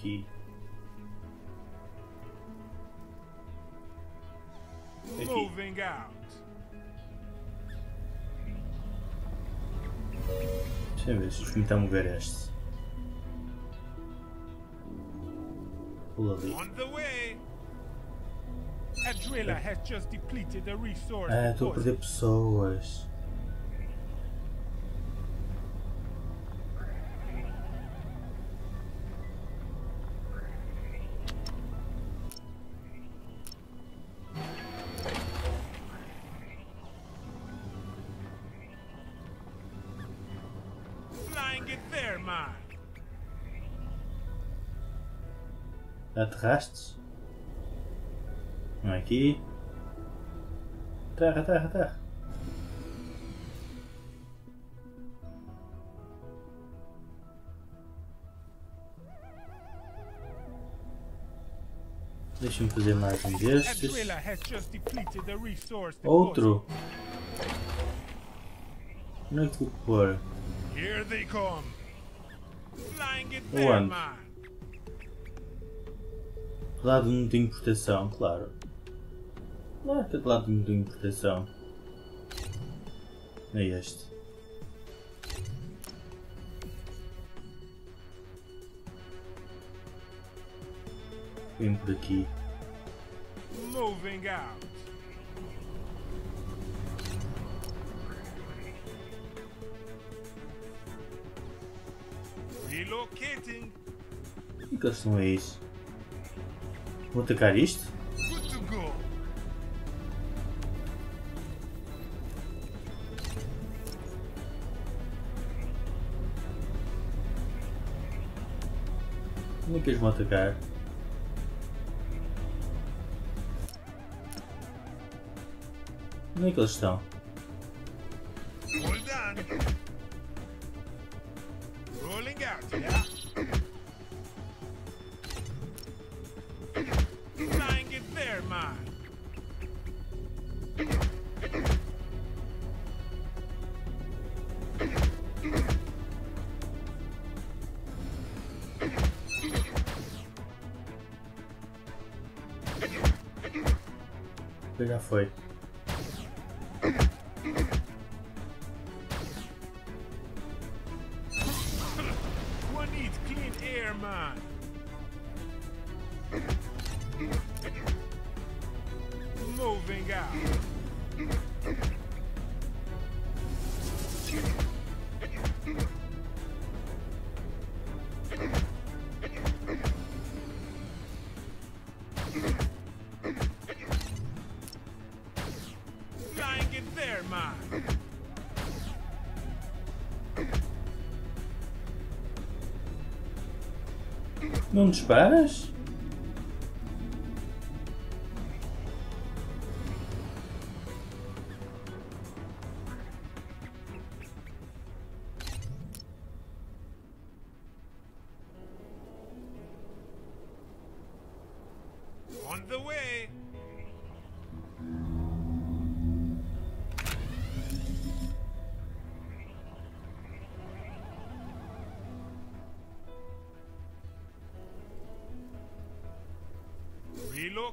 aqui. Aqui. Moving out. Deixa eu ver se tentar mover este. Pula ali. Ah, estou a perder pessoas. Aterraste? Não é aqui. Terra, terra, terra. Deixa-me fazer mais um destes. Outro. Onde é que vou pôr? Here lado tenho proteção, claro. Que do lado tenho proteção. É este. Vem por aqui. Moving out. Relocating. O que é eles estão a isso? Vou atacar go. Onde é que eles vão atacar? Onde é que eles estão? Já foi. Não disparas? On the way.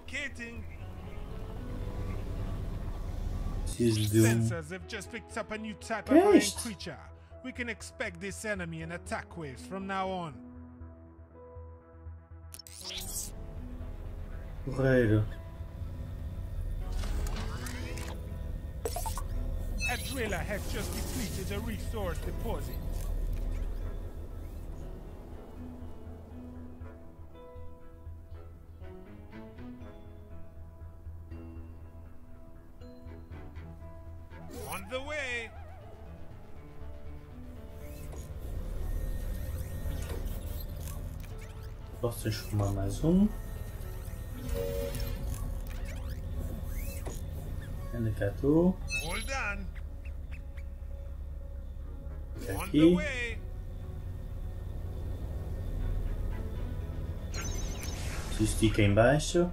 Relocating. Preciso de um. Sensors have just picked up a new type of Que é iron creature. We can expect this enemy in attack waves from now on. Correiro. A driller has just depleted a resource deposit. Posso transformar mais um. Anda cá tu. Aqui. Se estica em baixo.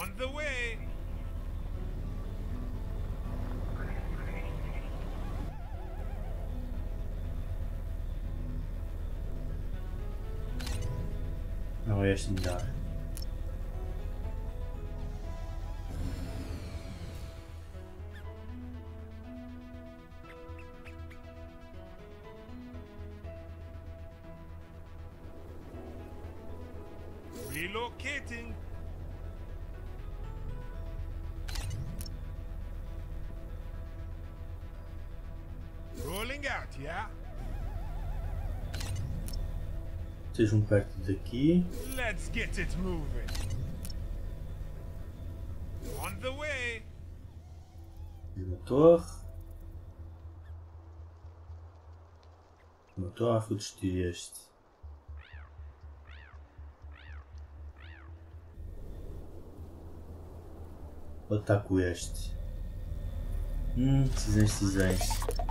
On the way. Não é este melhor. Relocating. Sejam perto daqui. Let's get it moving. On the way. Uma torre, vou destruir este. Ataco este. Hum, decisões, decisões.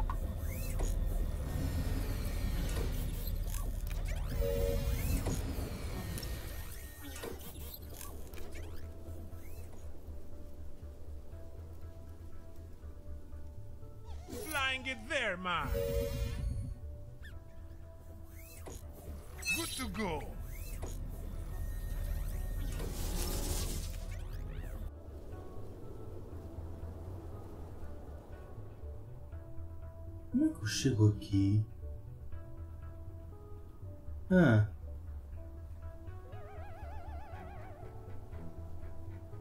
Como é que eu chego aqui? Ah.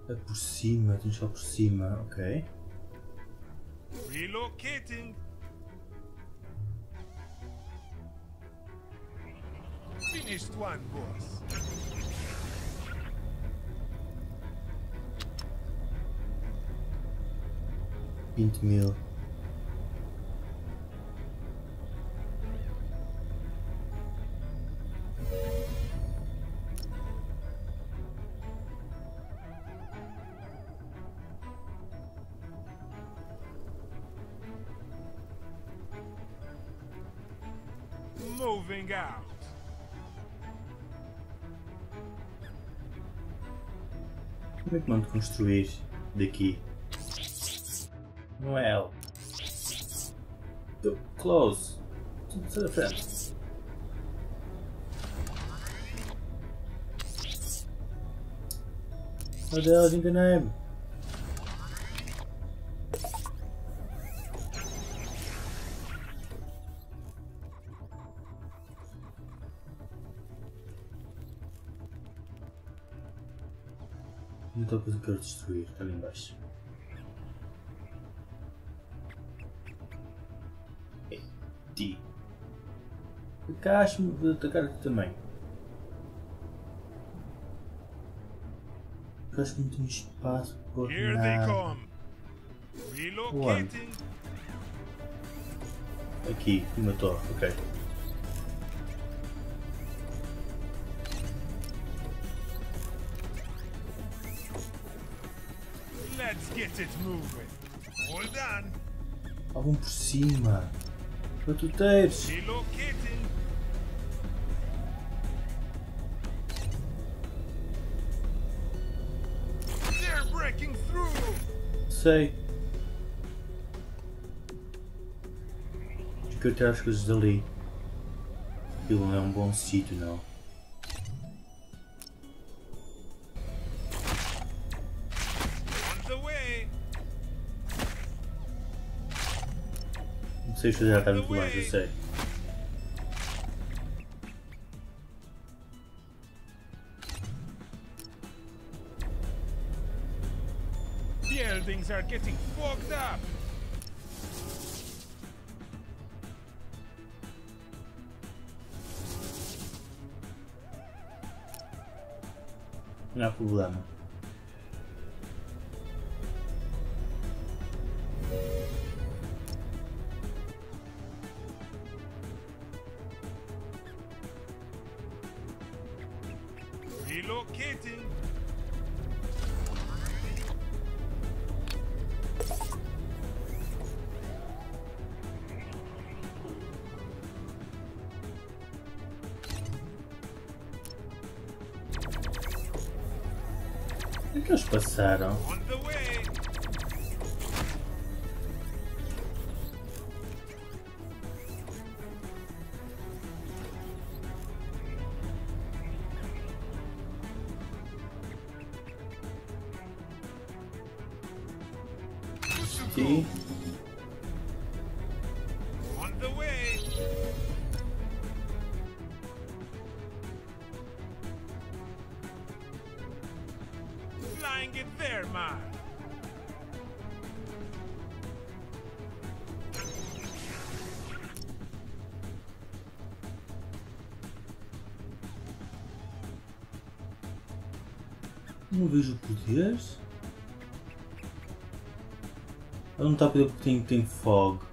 É por cima, tem que por cima, ok. Relocating. Finished one, boss. Vinte mil. Construir daqui? Não é close. Tudo da frente. Meu enganei-me. Muita coisa que eu quero destruir, está ali embaixo. Ei, ti. Acaso-me de atacar aqui também. Eu acho que não tenho espaço they nada. come. Relocating. Aqui, uma torre, ok. Algum por cima. Batuteiros. Sei. Que eu tirar as coisas dali. Aquilo não é um bom sítio, não. Não sei se já está muito longe, eu sei. Buildings are getting fogged up. Não há problema. Que eles passaram? There, man. Não vejo poderes. Ele não está a poder porque tem, tem fog.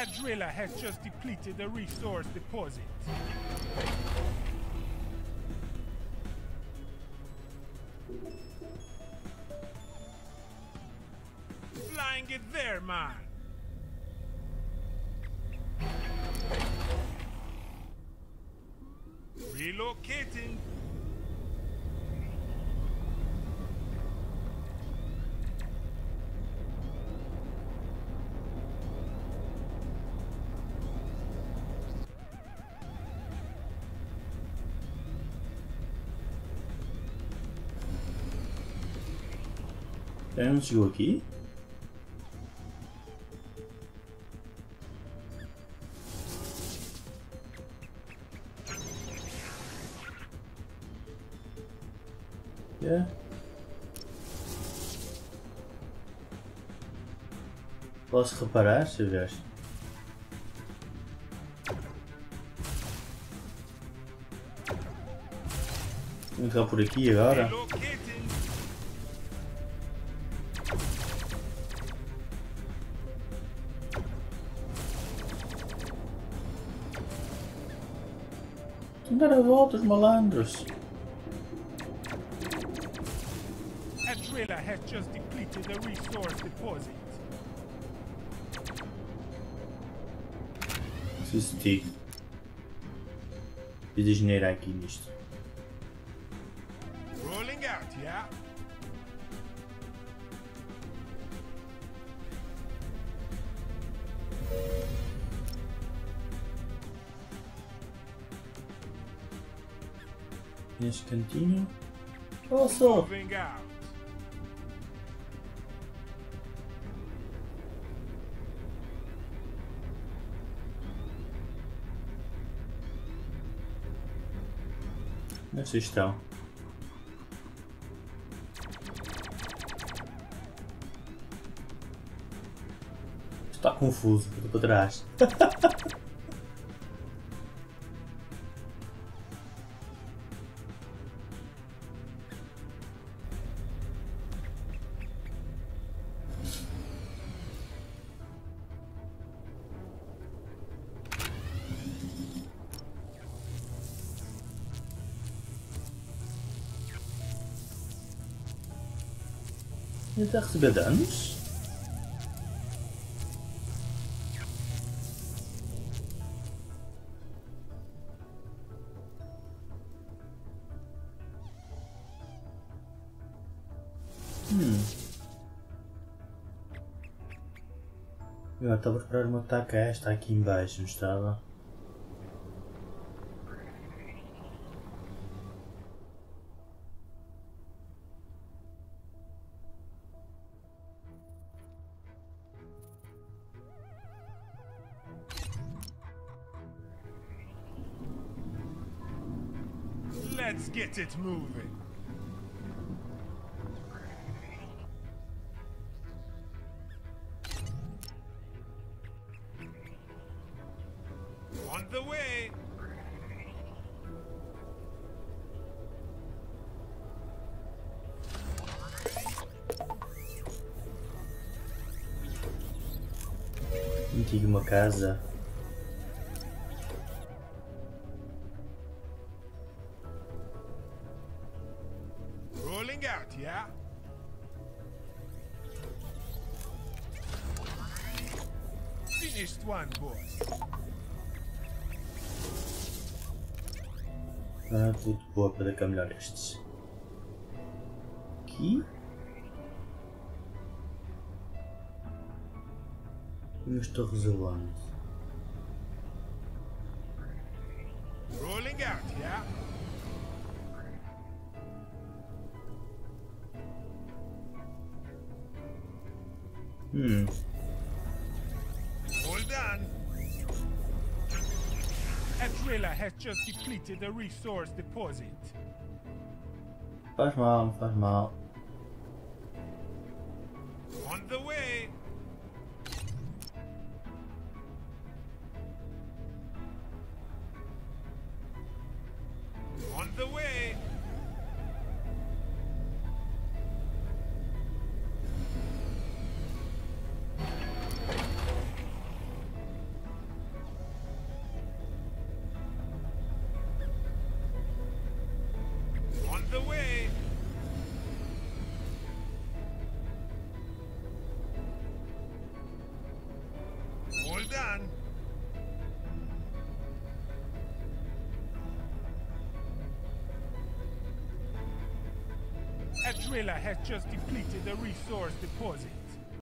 A driller has just depleted the resource deposit. Flying it there, man. Ele não chegou aqui? É. Posso reparar, se vês? Vou entrar por aqui agora. Relocating. Estão a dar a volta os malandros. A driller has just depleted the resource deposit. Desisti. Fiz a geneira aqui nisto. Rolling out, yeah? Neste cantinho. Moving out. Onde vocês estão? Está confuso, para trás. Está a receber danos? Hum. Eu estava a esperar um ataque a esta aqui embaixo, não estava? Let's get it moving. On the way. Antiga uma casa Rolling out, yeah? Finished one, boss. Ah, tudo boa para cá melhor estes. Aqui. E os? Hmm. All done. Atrela has just depleted the resource deposit. Faz mal, faz mal. On. A driller has just depleted the resource deposit.